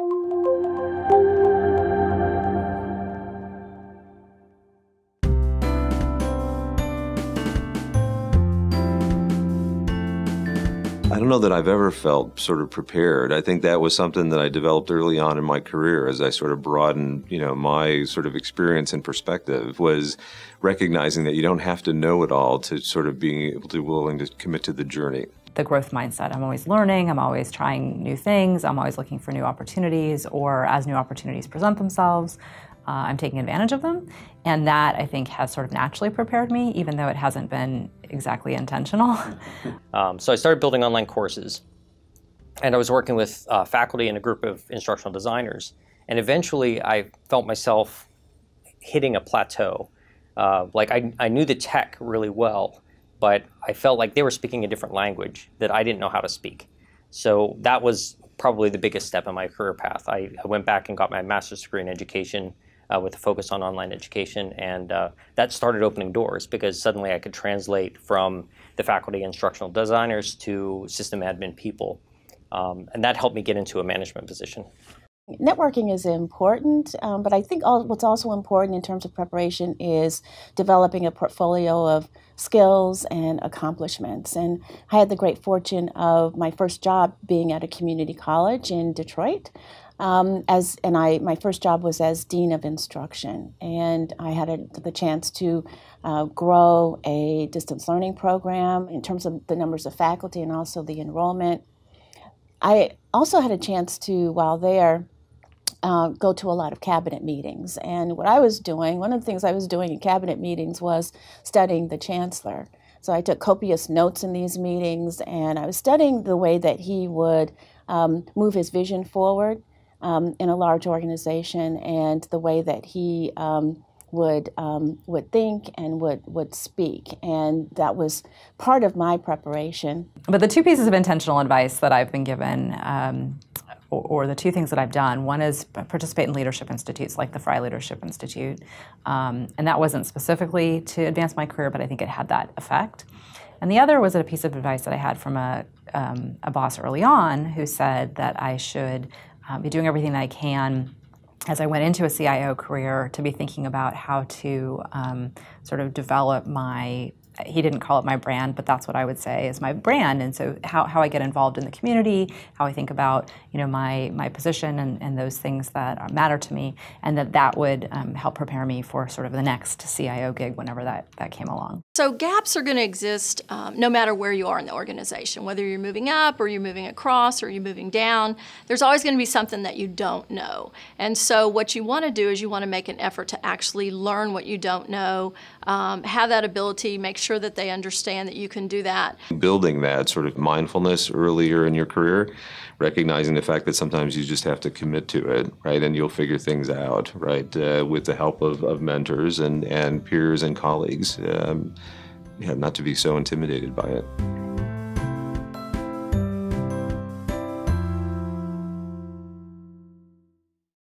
I don't know that I've ever felt sort of prepared. I think that was something that I developed early on in my career as I sort of broadened, you know, my sort of experience and perspective was recognizing that you don't have to know it all to sort of being able to willing to commit to the journey. The growth mindset. I'm always learning, I'm always trying new things, I'm always looking for new opportunities, or as new opportunities present themselves, uh, I'm taking advantage of them. And that, I think, has sort of naturally prepared me, even though it hasn't been exactly intentional. um, so I started building online courses. And I was working with uh, faculty and a group of instructional designers. And eventually, I felt myself hitting a plateau. Uh, like, I, I knew the tech really well, but I felt like they were speaking a different language that I didn't know how to speak. So that was probably the biggest step in my career path. I, I went back and got my master's degree in education uh, with a focus on online education. And uh, that started opening doors because suddenly I could translate from the faculty instructional designers to system admin people. Um, and that helped me get into a management position. Networking is important, um, but I think all, what's also important in terms of preparation is developing a portfolio of skills and accomplishments. And I had the great fortune of my first job being at a community college in Detroit. Um, as and I, my first job was as dean of instruction, and I had a, the chance to uh, grow a distance learning program in terms of the numbers of faculty and also the enrollment. I also had a chance to, while there, uh, go to a lot of cabinet meetings. And what I was doing, one of the things I was doing in cabinet meetings was studying the chancellor. So I took copious notes in these meetings, and I was studying the way that he would um, move his vision forward um, in a large organization and the way that he um, would um, would think and would would speak, and that was part of my preparation. But the two pieces of intentional advice that I've been given. Or, or the two things that I've done. One is participate in leadership institutes like the Frye Leadership Institute. Um, and that wasn't specifically to advance my career, but I think it had that effect. And the other was a piece of advice that I had from a, um, a boss early on who said that I should um, be doing everything that I can as I went into a CIO career to be thinking about how to um, sort of develop my he didn't call it my brand, but that's what I would say is my brand. And so how, how I get involved in the community, how I think about you know my my position and, and those things that matter to me, and that that would um, help prepare me for sort of the next CIO gig whenever that that came along. So gaps are going to exist um, no matter where you are in the organization, whether you're moving up or you're moving across or you're moving down. There's always going to be something that you don't know, and so what you want to do is you want to make an effort to actually learn what you don't know, um, have that ability, make sure that they understand that you can do that. Building that sort of mindfulness earlier in your career, recognizing the fact that sometimes you just have to commit to it, right? And you'll figure things out, right? Uh, with the help of, of mentors and, and peers and colleagues. Um, yeah, not to be so intimidated by it.